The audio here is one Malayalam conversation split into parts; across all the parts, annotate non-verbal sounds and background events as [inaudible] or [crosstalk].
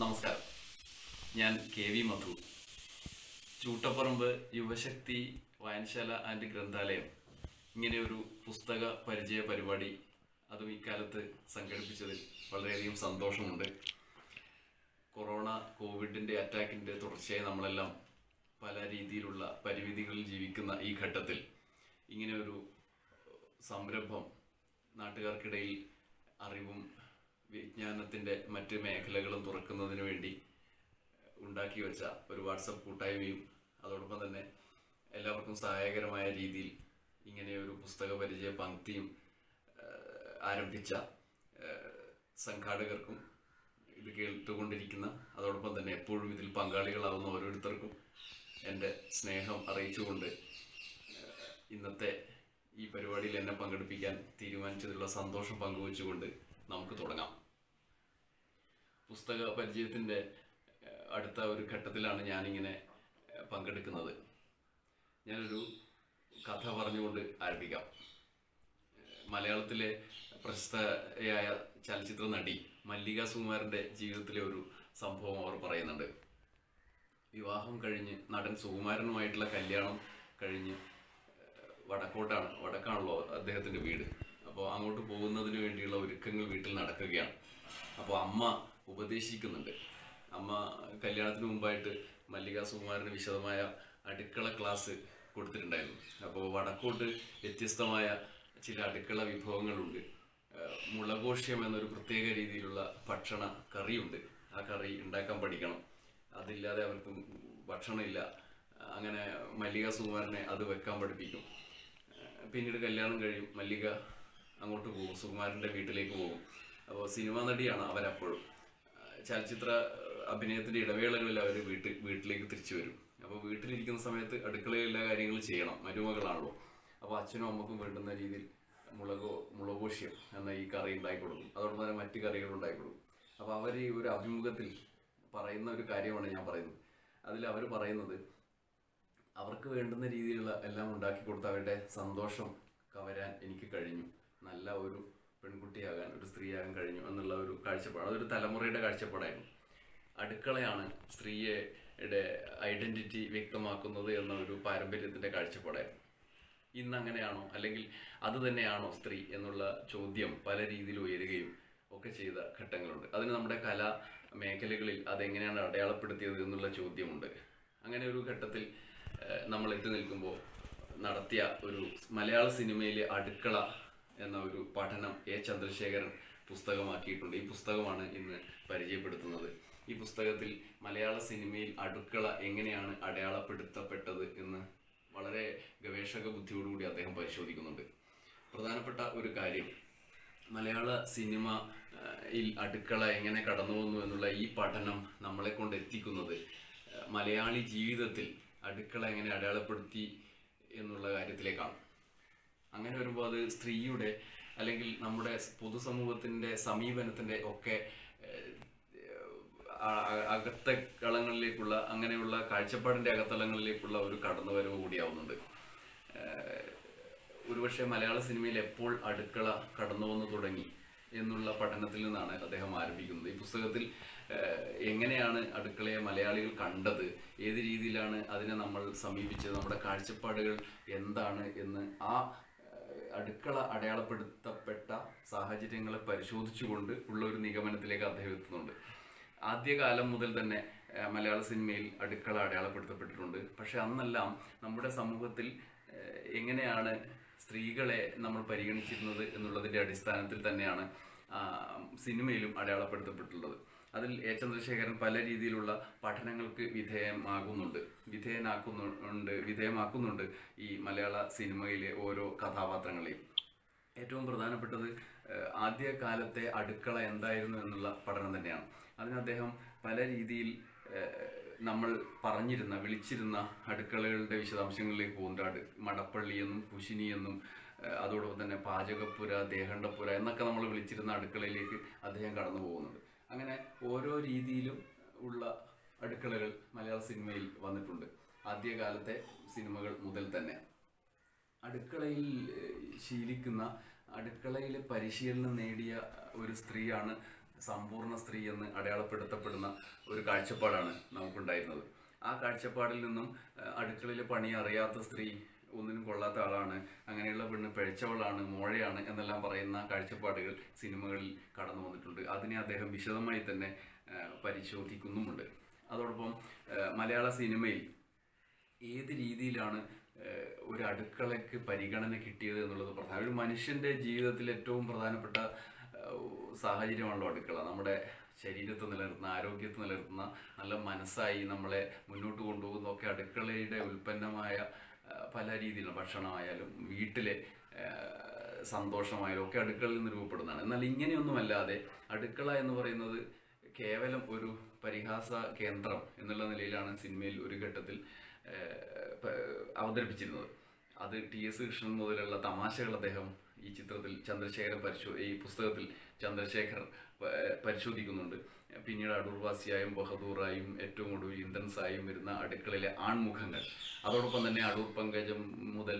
നമസ്കാരം. ഞാൻ കെ വി മധു. ചൂട്ടപ്പറമ്പ് യുവശക്തി വായനശാല ആൻഡ് ഗ്രന്ഥാലയം. ഇങ്ങനെ ഒരു പുസ്തക പരിചയ പരിപാടി അതും ഇക്കാലത്ത് സംഘടിപ്പിച്ചതിൽ വളരെയധികം സന്തോഷമുണ്ട്. കൊറോണ കോവിഡിന്റെ അറ്റാക്കിന്റെ തുടർച്ചയായി നമ്മളെല്ലാം പല രീതിയിലുള്ള പരിമിതികളിൽ ജീവിക്കുന്ന ഈ ഘട്ടത്തിൽ ഇങ്ങനെ ഒരു സംരംഭം നാട്ടുകാർക്കിടയിൽ അറിവും വിജ്ഞാനത്തിന്റെ മറ്റ് മേഖലകളും തുറക്കുന്നതിന് വേണ്ടി ഉണ്ടാക്കി വെച്ച ഒരു വാട്സപ്പ് കൂട്ടായ്മയും അതോടൊപ്പം തന്നെ എല്ലാവർക്കും സഹായകരമായ രീതിയിൽ ഇങ്ങനെ ഒരു പുസ്തക പരിചയ പങ്ക്തിയും ആരംഭിച്ച സംഘാടകർക്കും ഇത് കേട്ടുകൊണ്ടിരിക്കുന്ന അതോടൊപ്പം തന്നെ എപ്പോഴും ഇതിൽ പങ്കാളികളാവുന്ന ഓരോരുത്തർക്കും എന്റെ സ്നേഹം അറിയിച്ചുകൊണ്ട് ഇന്നത്തെ ഈ പരിപാടിയിൽ എന്നെ പങ്കെടുപ്പിക്കാൻ തീരുമാനിച്ചതിലുള്ള സന്തോഷം പങ്കുവച്ചുകൊണ്ട് നമുക്ക് തുടങ്ങാം. പുസ്തക പരിചയത്തിന്റെ അടുത്ത ഒരു ഘട്ടത്തിലാണ് ഞാനിങ്ങനെ പങ്കെടുക്കുന്നത്. ഞാനൊരു കഥ പറഞ്ഞുകൊണ്ട് ആരംഭിക്കാം. മലയാളത്തിലെ പ്രശസ്തയായ ചലച്ചിത്ര നടി മല്ലിക സുകുമാരന്റെ ജീവിതത്തിലെ ഒരു സംഭവം അവർ പറയുന്നുണ്ട്. വിവാഹം കഴിഞ്ഞ് നടൻ സുകുമാരനുമായിട്ടുള്ള കല്യാണം കഴിഞ്ഞ് വടക്കോട്ടാണ് വടക്കാണല്ലോ അദ്ദേഹത്തിന്റെ വീട്. അപ്പോൾ അങ്ങോട്ട് പോകുന്നതിന് വേണ്ടിയുള്ള ഒരുക്കങ്ങൾ വീട്ടിൽ നടക്കുകയാണ്. അപ്പോൾ അമ്മ ഉപദേശിക്കുന്നുണ്ട്. അമ്മ കല്യാണത്തിന് മുമ്പായിട്ട് മല്ലിക സുകുമാരന് വിശദമായ അടുക്കള ക്ലാസ് കൊടുത്തിട്ടുണ്ടായിരുന്നു. അപ്പോൾ വടക്കോട്ട് വ്യത്യസ്തമായ ചില അടുക്കള വിഭവങ്ങളുണ്ട്. മുളകോഷ്യം എന്നൊരു പ്രത്യേക രീതിയിലുള്ള ഭക്ഷണ കറിയുണ്ട്. ആ കറി ഉണ്ടാക്കാൻ പഠിക്കണം. അതില്ലാതെ അവർക്ക് ഭക്ഷണമില്ല. അങ്ങനെ മല്ലിക സുകുമാരനെ അത് വെക്കാൻ പഠിപ്പിക്കും. പിന്നീട് കല്യാണം കഴിയും. മല്ലിക അങ്ങോട്ട് പോകും. സുകുമാരന്റെ വീട്ടിലേക്ക് പോകും. അപ്പോൾ സിനിമാ നടിയാണ് അവരപ്പോഴും. ചലച്ചിത്ര അഭിനയത്തിന്റെ ഇടവേളകളിൽ അവർ വീട്ടിൽ വീട്ടിലേക്ക് തിരിച്ചു വരും. അപ്പോൾ വീട്ടിലിരിക്കുന്ന സമയത്ത് അടുക്കളയിൽ എല്ലാ കാര്യങ്ങളും ചെയ്യണം. മരുമകളാണല്ലോ. അപ്പോൾ അച്ഛനും അമ്മക്കും വേണ്ടുന്ന രീതിയിൽ മുളകോ മുളകോഷ്യം എന്ന ഈ കറി ഉണ്ടാക്കി കൊടുക്കും. അതോടൊപ്പം തന്നെ മറ്റു കറികൾ ഉണ്ടാക്കി കൊടുക്കും. അപ്പോൾ അവർ ഈ ഒരു അഭിമുഖത്തിൽ പറയുന്ന ഒരു കാര്യമാണ് ഞാൻ പറയുന്നത്. അതിൽ അവർ പറയുന്നത് അവർക്ക് വേണ്ടുന്ന രീതിയിലുള്ള എല്ലാം ഉണ്ടാക്കി കൊടുത്ത് അവരുടെ സന്തോഷം കവരാൻ എനിക്ക് കഴിഞ്ഞു. നല്ല ഒരു പെൺകുട്ടിയാകാൻ ഒരു സ്ത്രീയാകാൻ കഴിഞ്ഞു എന്നുള്ള ഒരു കാഴ്ചപ്പാട് അതൊരു തലമുറയുടെ കാഴ്ചപ്പാടായിരുന്നു. അടുക്കളയാണ് സ്ത്രീയുടെ ഐഡന്റിറ്റി വ്യക്തമാക്കുന്നത് എന്ന ഒരു പാരമ്പര്യത്തിന്റെ കാഴ്ചപ്പാടായിരുന്നു. ഇന്ന് അങ്ങനെയാണോ അല്ലെങ്കിൽ അത് തന്നെയാണോ സ്ത്രീ എന്നുള്ള ചോദ്യം പല രീതിയിൽ ഉയരുകയും ഒക്കെ ചെയ്ത ഘട്ടങ്ങളുണ്ട്. അതിന് നമ്മുടെ കലാ മേഖലകളിൽ അതെങ്ങനെയാണ് അടയാളപ്പെടുത്തിയത് എന്നുള്ള ചോദ്യമുണ്ട്. അങ്ങനെ ഒരു ഘട്ടത്തിൽ നമ്മൾ എത്തി നിൽക്കുമ്പോൾ നടത്തിയ ഒരു മലയാള സിനിമയിലെ അടുക്കള എന്ന ഒരു പഠനം എ ചന്ദ്രശേഖരൻ പുസ്തകമാക്കിയിട്ടുണ്ട്. ഈ പുസ്തകമാണ് ഇന്ന് പരിചയപ്പെടുത്തുന്നത്. ഈ പുസ്തകത്തിൽ മലയാള സിനിമയിൽ അടുക്കള എങ്ങനെയാണ് അടയാളപ്പെടുത്തപ്പെട്ടത് എന്ന് വളരെ ഗവേഷക ബുദ്ധിയോടുകൂടി അദ്ദേഹം പരിശോധിക്കുന്നുണ്ട്. പ്രധാനപ്പെട്ട ഒരു കാര്യം മലയാള സിനിമ ആ, അടുക്കള എങ്ങനെ കടന്നു വന്നു എന്നുള്ള ഈ പഠനം നമ്മളെ കൊണ്ട് എത്തിക്കുന്നത് മലയാളി ജീവിതത്തിൽ അടുക്കള എങ്ങനെ അടയാളപ്പെടുത്തി എന്നുള്ള കാര്യത്തിലേക്കാണ്. അങ്ങനെ വരുമ്പോൾ അത് സ്ത്രീയുടെ അല്ലെങ്കിൽ നമ്മുടെ പൊതുസമൂഹത്തിന്റെ സമീപനത്തിന്റെ ഒക്കെ അകത്ത ആ- അങ്ങനെയുള്ള കാഴ്ചപ്പാടിന്റെ അകത്തളങ്ങളിലേക്കുള്ള ഒരു കടന്നുവരവ് കൂടിയാവുന്നുണ്ട്. ഒരുപക്ഷെ മലയാള സിനിമയിൽ എപ്പോൾ അടുക്കള കടന്നു വന്നു തുടങ്ങി എന്നുള്ള പഠനത്തിൽ നിന്നാണ് അദ്ദേഹം ആരംഭിക്കുന്നത്. ഈ പുസ്തകത്തിൽ എങ്ങനെയാണ് അടുക്കളയെ മലയാളികൾ കണ്ടത് ഏത് രീതിയിലാണ് അതിനെ നമ്മൾ സമീപിച്ചത് നമ്മുടെ കാഴ്ചപ്പാടുകൾ എന്താണ് എന്ന് ആ അടുക്കള അടയാളപ്പെടുത്തപ്പെട്ട സാഹചര്യങ്ങളെ പരിശോധിച്ചുകൊണ്ട് ഉള്ള ഒരു നിഗമനത്തിലേക്ക് അദ്ദേഹം എത്തുന്നുണ്ട്. ആദ്യകാലം മുതൽ തന്നെ മലയാള സിനിമയിൽ അടുക്കള അടയാളപ്പെടുത്തപ്പെട്ടിട്ടുണ്ട്. പക്ഷെ അന്നെല്ലാം നമ്മുടെ സമൂഹത്തിൽ എങ്ങനെയാണ് സ്ത്രീകളെ നമ്മൾ പരിഗണിച്ചിരുന്നത് എന്നുള്ളതിന്റെ അടിസ്ഥാനത്തിൽ തന്നെയാണ് സിനിമയിലും അടയാളപ്പെടുത്തപ്പെട്ടുള്ളത് അതിൽ എ ചന്ദ്രശേഖരൻ പല രീതിയിലുള്ള പഠനങ്ങൾക്ക് വിധേയമാകുന്നുണ്ട്. വിധേയനാക്കുന്നുണ്ട് വിധേയമാക്കുന്നുണ്ട് ഈ മലയാള സിനിമയിലെ ഓരോ കഥാപാത്രങ്ങളെയും. ഏറ്റവും പ്രധാനപ്പെട്ടത് ആദ്യകാലത്തെ ആദ്യ കാലത്തെ അടുക്കള എന്തായിരുന്നു എന്നുള്ള പഠനം തന്നെയാണ്. അതിന് അദ്ദേഹം പല രീതിയിൽ നമ്മൾ പറഞ്ഞിരുന്ന വിളിച്ചിരുന്ന അടുക്കളകളുടെ വിശദാംശങ്ങളിലേക്ക് പോകുന്നുണ്ട്. മടപ്പള്ളിയെന്നും മടപ്പള്ളി എന്നും കുശിനി എന്നും ഏഹ്, അതോടൊപ്പം തന്നെ പാചകപ്പുര ദേഹണ്ടപ്പുര എന്നൊക്കെ നമ്മൾ വിളിച്ചിരുന്ന അടുക്കളയിലേക്ക് അദ്ദേഹം കടന്നു പോകുന്നുണ്ട് അങ്ങനെ ഓരോ രീതിയിലും ഉള്ള അടുക്കളകൾ മലയാള സിനിമയിൽ വന്നിട്ടുണ്ട്. ആദ്യകാലത്തെ സിനിമകൾ മുതൽ തന്നെ. അടുക്കളയിൽ ശീലിക്കുന്ന അടുക്കളയിൽ പരിശീലനം നേടിയ ഒരു സ്ത്രീയാണ് സമ്പൂർണ സ്ത്രീ എന്ന് അടയാളപ്പെടുത്തപ്പെടുന്ന ഒരു കാഴ്ചപ്പാടാണ് നമുക്കുണ്ടായിരുന്നത്. ആ കാഴ്ചപ്പാടിൽ നിന്നും അടുക്കളയിലെ പണി അറിയാത്ത സ്ത്രീ ഒന്നിനും കൊള്ളാത്ത ആളാണ്. അങ്ങനെയുള്ള പെണ്ണ് പിഴച്ചവളാണ് മോഴയാണ് എന്നെല്ലാം പറയുന്ന കാഴ്ചപ്പാടുകൾ സിനിമകളിൽ കടന്നു വന്നിട്ടുണ്ട്. അതിനെ അദ്ദേഹം വിശദമായി തന്നെ പരിശോധിക്കുന്നുമുണ്ട്. അതോടൊപ്പം മലയാള സിനിമയിൽ ഏത് രീതിയിലാണ് ഒരു അടുക്കളയ്ക്ക് പരിഗണന കിട്ടിയത് എന്നുള്ളത് പ്രധാന. ഒരു മനുഷ്യന്റെ ജീവിതത്തിൽ ഏറ്റവും പ്രധാനപ്പെട്ട സാഹചര്യമാണല്ലോ അടുക്കള. നമ്മുടെ ശരീരത്തെ നിലനിർത്തുന്ന ആരോഗ്യത്തെ നിലനിർത്തുന്ന നല്ല മനസ്സായി നമ്മളെ മുന്നോട്ട് കൊണ്ടുപോകുന്ന ഒക്കെ അടുക്കളയുടെ ഉൽപ്പന്നമായ പല രീതിയിലുള്ള ഭക്ഷണമായാലും വീട്ടിലെ സന്തോഷമായാലും ഒക്കെ അടുക്കളയിൽ നിന്ന് രൂപപ്പെടുന്നതാണ്. എന്നാൽ ഇങ്ങനെയൊന്നുമല്ലാതെ അടുക്കള എന്ന് പറയുന്നത് കേവലം ഒരു പരിഹാസ കേന്ദ്രം എന്നുള്ള നിലയിലാണ് സിനിമയിൽ ഒരു ഘട്ടത്തിൽ അവതരിപ്പിച്ചിരുന്നത്. അത് ടി എസ് കൃഷ്ണൻ മുതലുള്ള തമാശകൾ അദ്ദേഹം ഈ ചിത്രത്തിൽ ചന്ദ്രശേഖരൻ പരിശോ ഈ പുസ്തകത്തിൽ ചന്ദ്രശേഖർ പരിശോധിക്കുന്നുണ്ട്. പിന്നീട് അടൂർവാസിയായും ബഹദൂറായും ഏറ്റവും ഒടുവിൽ ഇന്ദ്രൻസായും വരുന്ന അടുക്കളയിലെ ആൺമുഖങ്ങൾ. അതോടൊപ്പം തന്നെ അടൂർ പങ്കജം മുതൽ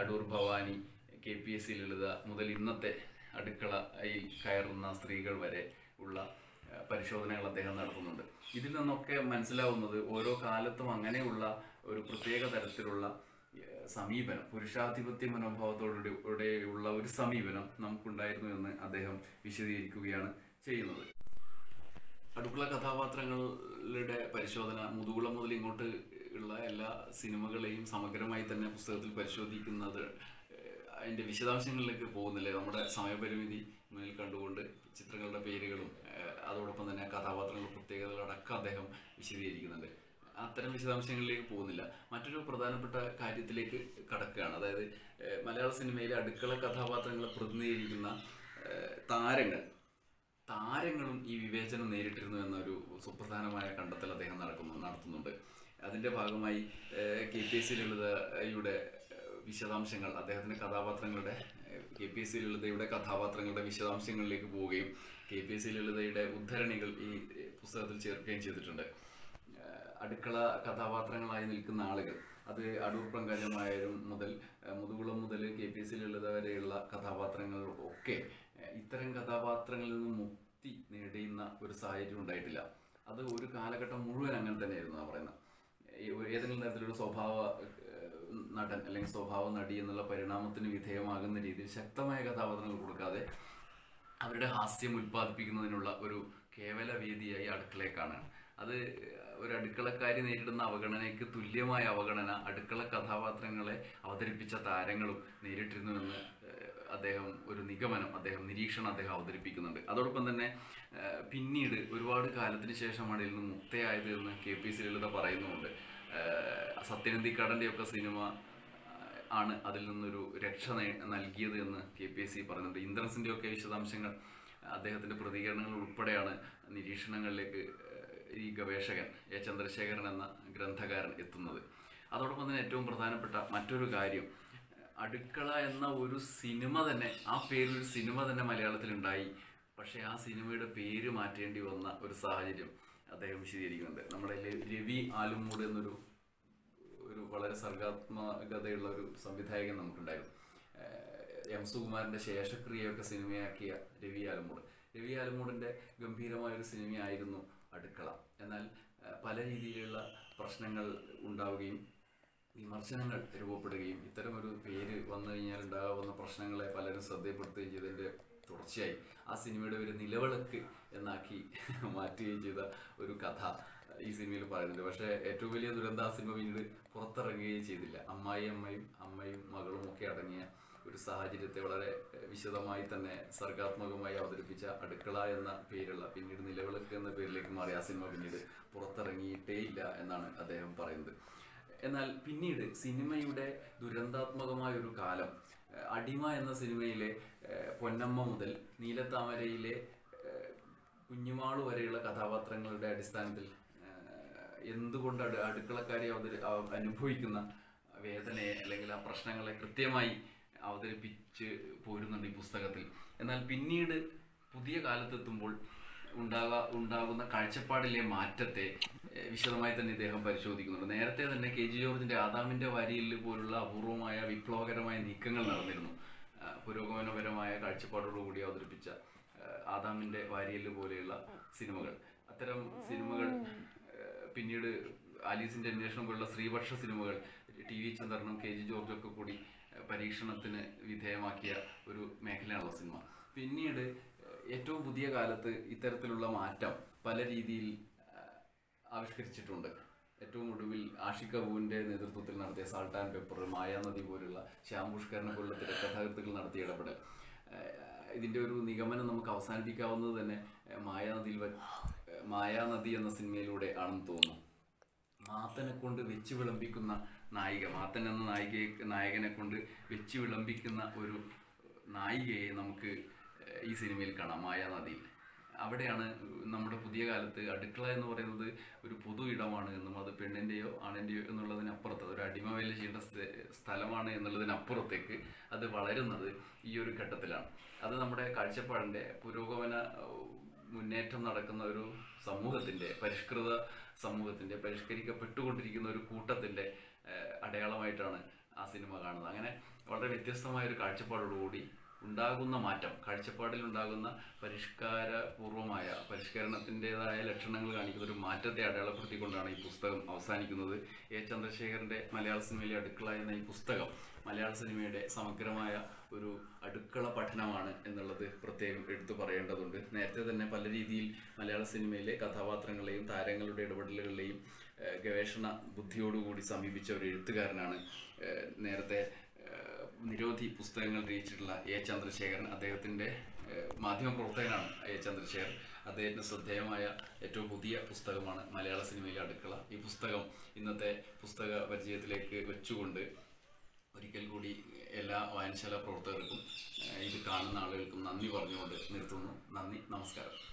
Adoor Bhavani K P S C Lalitha മുതൽ ഇന്നത്തെ അടുക്കളയിൽ കയറുന്ന സ്ത്രീകൾ വരെ ഉള്ള പരിശോധനകൾ അദ്ദേഹം നടത്തുന്നുണ്ട്. ഇതിൽ നിന്നൊക്കെ മനസ്സിലാവുന്നത് ഓരോ കാലത്തും അങ്ങനെയുള്ള ഒരു പ്രത്യേക തരത്തിലുള്ള സമീപനം. പുരുഷാധിപത്യ മനോഭാവത്തോടെ ഉള്ള ഒരു സമീപനം നമുക്കുണ്ടായിരുന്നു എന്ന് അദ്ദേഹം വിശദീകരിക്കുകയാണ് ചെയ്യുന്നത്. അടുക്കള കഥാപാത്രങ്ങളുടെ പരിശോധന മുതുകുളം മുതൽ ഇങ്ങോട്ട് ഉള്ള എല്ലാ സിനിമകളെയും സമഗ്രമായി തന്നെ പുസ്തകത്തിൽ പരിശോധിക്കുന്നത് അതിന്റെ വിശദാംശങ്ങളിലേക്ക് പോകുന്നില്ലേ? നമ്മുടെ സമയപരിമിതി മുന്നിൽ കണ്ടുകൊണ്ട് ചിത്രങ്ങളുടെ പേരുകളും അതോടൊപ്പം തന്നെ കഥാപാത്രങ്ങളുടെ പ്രത്യേകതകളടക്കം അദ്ദേഹം വിശദീകരിക്കുന്നുണ്ട്. അത്തരം വിശദാംശങ്ങളിലേക്ക് പോകുന്നില്ല. മറ്റൊരു പ്രധാനപ്പെട്ട കാര്യത്തിലേക്ക് കടക്കുകയാണ്. അതായത് മലയാള സിനിമയിലെ അടുക്കള കഥാപാത്രങ്ങളെ പ്രതിനിധീകരിക്കുന്ന താരങ്ങൾ. താരങ്ങളും ഈ വിവേചനം നേരിട്ടിരുന്നു എന്നൊരു സുപ്രധാനമായ കണ്ടെത്തൽ അദ്ദേഹം നടക്കുന്നു നടത്തുന്നുണ്ട്. അതിന്റെ ഭാഗമായി കെ പി എസ് സി ലളിതയുടെ വിശദാംശങ്ങൾ അദ്ദേഹത്തിന്റെ കഥാപാത്രങ്ങളുടെ കെ പി എസ് സി ലളിതയുടെ കഥാപാത്രങ്ങളുടെ വിശദാംശങ്ങളിലേക്ക് പോവുകയും കെ പി എസ് സി ലളിതയുടെ ഉദ്ധരണികൾ ഈ പുസ്തകത്തിൽ ചേർക്കുകയും ചെയ്തിട്ടുണ്ട്. അടുക്കള കഥാപാത്രങ്ങളായി നിൽക്കുന്ന ആളുകൾ. അത് അടൂർ പങ്കജമായാലും മുതൽ മുതുകുളം മുതൽ കെ പി എസ് വരെയുള്ള കഥാപാത്രങ്ങൾ ഒക്കെ ഇത്തരം കഥാപാത്രങ്ങളിൽ നിന്ന് മുക്തി നേടിയുന്ന ഒരു സാഹചര്യം ഉണ്ടായിട്ടില്ല. അത് ഒരു കാലഘട്ടം മുഴുവൻ അങ്ങനെ തന്നെയായിരുന്നു ആ പറയുന്നത്. ഏതെങ്കിലും തരത്തിലുള്ള സ്വഭാവ നടൻ അല്ലെങ്കിൽ സ്വഭാവ നടി എന്നുള്ള പരിണാമത്തിന് വിധേയമാകുന്ന രീതിയിൽ ശക്തമായ കഥാപാത്രങ്ങൾ കൊടുക്കാതെ അവരുടെ ഹാസ്യം ഉൽപ്പാദിപ്പിക്കുന്നതിനുള്ള ഒരു കേവല വേദിയായി അടുക്കളയെ കാണുകയാണ്. അത് ഒരു അടുക്കളക്കാരി നേരിടുന്ന അവഗണനയ്ക്ക് തുല്യമായ അവഗണന അടുക്കള കഥാപാത്രങ്ങളെ അവതരിപ്പിച്ച താരങ്ങളും നേരിട്ടിരുന്നുവെന്ന് അദ്ദേഹം ഒരു നിഗമനം അദ്ദേഹം നിരീക്ഷണം അദ്ദേഹം അവതരിപ്പിക്കുന്നുണ്ട്. അതോടൊപ്പം തന്നെ പിന്നീട് ഒരുപാട് കാലത്തിന് ശേഷമാണ് ഇതിൽ നിന്ന് മുക്തയായത് എന്ന് കെ പി ലളിത പറയുന്നുമുണ്ട്. ഏഹ്, സത്യനന്ദിക്കാടന്റെ ഒക്കെ സിനിമ ആണ് അതിൽ നിന്നൊരു രക്ഷ നൽകിയത് എന്ന് കെ പി എസ് സി പറയുന്നുണ്ട്. ഇന്ദ്രൻസിന്റെ ഒക്കെ വിശദാംശങ്ങൾ അദ്ദേഹത്തിന്റെ പ്രതികരണങ്ങൾ ഉൾപ്പെടെയാണ് നിരീക്ഷണങ്ങളിലേക്ക് ഈ ഗവേഷകൻ എ. ചന്ദ്രശേഖരൻ എന്ന ഗ്രന്ഥകാരൻ എത്തുന്നത്. അതോടൊപ്പം തന്നെ ഏറ്റവും പ്രധാനപ്പെട്ട മറ്റൊരു കാര്യം അടുക്കള എന്ന ഒരു സിനിമ തന്നെ ആ പേരിൽ ഒരു സിനിമ തന്നെ മലയാളത്തിൽ ഉണ്ടായി പക്ഷേ ആ സിനിമയുടെ പേര് മാറ്റേണ്ടി വന്ന ഒരു സാഹചര്യം അദ്ദേഹം വിശദീകരിക്കുന്നുണ്ട്. നമ്മുടെ രവി ആലുമൂട് എന്നൊരു ഒരു വളരെ സർഗാത്മകതയുള്ള ഒരു സംവിധായകൻ നമുക്കുണ്ടായിരുന്നു. എം. സുകുമാരന്റെ ശേഷക്രിയയൊക്കെ സിനിമയാക്കിയ രവി ആലുമൂട്. രവി ആലുമൂടിന്റെ ഗംഭീരമായൊരു സിനിമയായിരുന്നു അടുക്കള. എന്നാൽ പല രീതിയിലുള്ള പ്രശ്നങ്ങൾ ഉണ്ടാവുകയും വിമർശനങ്ങൾ രൂപപ്പെടുകയും ഇത്തരമൊരു പേര് വന്നു കഴിഞ്ഞാൽ ഉണ്ടാകാവുന്ന പ്രശ്നങ്ങളെ പലരും ശ്രദ്ധയപ്പെടുത്തുകയും ചെയ്തതിന്റെ തുടർച്ചയായി. ആ സിനിമയുടെ ഒരു നിലവിളക്ക് എന്നാക്കി [laughs] മാറ്റുകയും ചെയ്ത ഒരു കഥ ഈ സിനിമയിൽ പറയുന്നുണ്ട്. പക്ഷേ ഏറ്റവും വലിയ ദുരന്ത ആ സിനിമ പിന്നീട് പുറത്തിറങ്ങുകയും ചെയ്തില്ല. അമ്മായി അമ്മയും അമ്മയും മകളും ഒക്കെ അടങ്ങിയ ഒരു സാഹചര്യത്തെ വളരെ വിശദമായി തന്നെ സർഗാത്മകമായി അവതരിപ്പിച്ച അടുക്കള എന്ന പേരുള്ള പിന്നീട് നിലവിളക്ക് എന്ന പേരിലേക്ക് മാറി ആ സിനിമ പിന്നീട് പുറത്തിറങ്ങിയിട്ടേ ഇല്ല എന്നാണ് അദ്ദേഹം പറയുന്നത്. എന്നാൽ പിന്നീട് സിനിമയുടെ ദുരന്താത്മകമായ ഒരു കാലം അടിമ എന്ന സിനിമയിലെ പൊന്നമ്മ മുതൽ നീലത്താമരയിലെ കുഞ്ഞുമാൾ വരെയുള്ള കഥാപാത്രങ്ങളുടെ അടിസ്ഥാനത്തിൽ എന്തുകൊണ്ട് അടുക്കളക്കാരി അവതരി അനുഭവിക്കുന്ന വേദനയെ അല്ലെങ്കിൽ ആ പ്രശ്നങ്ങളെ കൃത്യമായി അവതരിപ്പിച്ച് പോരുന്നുണ്ട് ഈ പുസ്തകത്തിൽ. എന്നാൽ പിന്നീട് പുതിയ കാലത്തെത്തുമ്പോൾ ഉണ്ടാക ഉണ്ടാകുന്ന കാഴ്ചപ്പാടിലെ മാറ്റത്തെ വിശദമായി തന്നെ ഇദ്ദേഹം പരിശോധിക്കുന്നുണ്ട്. നേരത്തെ തന്നെ കെ ജി ജോർജിന്റെ ആദാമിന്റെ വരിയിൽ പോലുള്ള അപൂർവമായ വിപ്ലവകരമായ നീക്കങ്ങൾ നടന്നിരുന്നു. പുരോഗമനപരമായ കാഴ്ചപ്പാടോടുകൂടി അവതരിപ്പിച്ച ആദാമിന്റെ വാരിയൽ പോലെയുള്ള സിനിമകൾ. അത്തരം സിനിമകൾ പിന്നീട് അലീസിന്റെ അന്വേഷണം പോലുള്ള സ്ത്രീപക്ഷ സിനിമകൾ ടി വി ചന്ദ്രനും കെ ജി ജോർജും ഒക്കെ കൂടി പരീക്ഷണത്തിന് വിധേയമാക്കിയ ഒരു മേഖലയാണല്ലോ സിനിമ. പിന്നീട് ഏറ്റവും പുതിയ കാലത്ത് ഇത്തരത്തിലുള്ള മാറ്റം പല രീതിയിൽ ആവിഷ്കരിച്ചിട്ടുണ്ട്. ഏറ്റവും ഒടുവിൽ ആഷിക് കപൂറിന്റെ നേതൃത്വത്തിൽ നടത്തിയ സാൾട്ട് ആൻഡ് പെപ്പർ മായാനദി പോലുള്ള ശ്യാം പുഷ്കരനെ പോലുള്ള തിരക്കഥാകൃത്തുക്കൾ നടത്തിയ ഇടപെടൽ. ഇതിന്റെ ഒരു നിഗമനം നമുക്ക് അവസാനിപ്പിക്കാവുന്നത് തന്നെ മായാനദിയിൽ മായാനദി എന്ന സിനിമയിലൂടെ ആണെന്ന് തോന്നുന്നു. മാത്തനെ കൊണ്ട് വെച്ച് വിളമ്പിക്കുന്ന നായിക മാത്തൻ എന്ന നായികയെ നായകനെ കൊണ്ട് വെച്ച് വിളമ്പിക്കുന്ന ഒരു നായികയെ നമുക്ക് ഈ സിനിമയിൽ കാണാം. മായാനദിയിൽ അവിടെയാണ് നമ്മുടെ പുതിയ കാലത്ത് അടുക്കള എന്ന് പറയുന്നത് ഒരു പൊതു ഇടമാണ് എന്നും അത് പെണ്ണിന്റെയോ ആണിന്റെയോ എന്നുള്ളതിനപ്പുറത്ത് ഒരു അടിമ വേല ചെയ്യേണ്ട സ്ഥലമാണ് എന്നുള്ളതിനപ്പുറത്തേക്ക് അത് വളരുന്നത് ഈ ഒരു ഘട്ടത്തിലാണ്. അത് നമ്മുടെ കാഴ്ചപ്പാടിന്റെ പുരോഗമന മുന്നേറ്റം നടക്കുന്ന ഒരു സമൂഹത്തിന്റെ പരിഷ്കൃത സമൂഹത്തിന്റെ പരിഷ്കരിക്കപ്പെട്ടുകൊണ്ടിരിക്കുന്ന ഒരു കൂട്ടത്തിന്റെ അടയാളമായിട്ടാണ് ആ സിനിമ കാണുന്നത്. അങ്ങനെ വളരെ വ്യത്യസ്തമായ ഒരു കാഴ്ചപ്പാടോടുകൂടി ഉണ്ടാകുന്ന മാറ്റം കാഴ്ചപ്പാടിൽ ഉണ്ടാകുന്ന പരിഷ്കാരപൂർവമായ പരിഷ്കരണത്തിന്റെതായ ലക്ഷണങ്ങൾ കാണിക്കുന്ന ഒരു മാറ്റത്തെ അടയാളപ്പെടുത്തിക്കൊണ്ടാണ് ഈ പുസ്തകം അവസാനിക്കുന്നത്. എ. ചന്ദ്രശേഖരന്റെ മലയാള സിനിമയിലെ അടുക്കള എന്ന ഈ പുസ്തകം മലയാള സിനിമയുടെ സമഗ്രമായ ഒരു അടുക്കള പഠനമാണ് എന്നുള്ളത് പ്രത്യേകം എടുത്തു പറയേണ്ടതുണ്ട്. നേരത്തെ തന്നെ പല രീതിയിൽ മലയാള സിനിമയിലെ കഥാപാത്രങ്ങളെയും താരങ്ങളുടെ ഇടപെടലുകളെയും ഗവേഷണ ബുദ്ധിയോടുകൂടി സമീപിച്ച ഒരു എഴുത്തുകാരനാണ് നേരത്തെ നിരവധി പുസ്തകങ്ങൾ രചിച്ചിട്ടുള്ള എ ചന്ദ്രശേഖരൻ. അദ്ദേഹത്തിന്റെ മാധ്യമ പ്രവർത്തകനാണ് എ ചന്ദ്രശേഖരൻ. അദ്ദേഹത്തിന് ശ്രദ്ധേയമായ ഏറ്റവും പുതിയ പുസ്തകമാണ് മലയാള സിനിമയിലെ അടുക്കള. ഈ പുസ്തകം ഇന്നത്തെ പുസ്തക പരിചയത്തിലേക്ക് വെച്ചുകൊണ്ട് ഒരിക്കൽ കൂടി എല്ലാ വായനശാല പ്രവർത്തകർക്കും ഇത് കാണുന്ന ആളുകൾക്കും നന്ദി പറഞ്ഞുകൊണ്ട് നിർത്തുന്നു. നന്ദി നമസ്കാരം.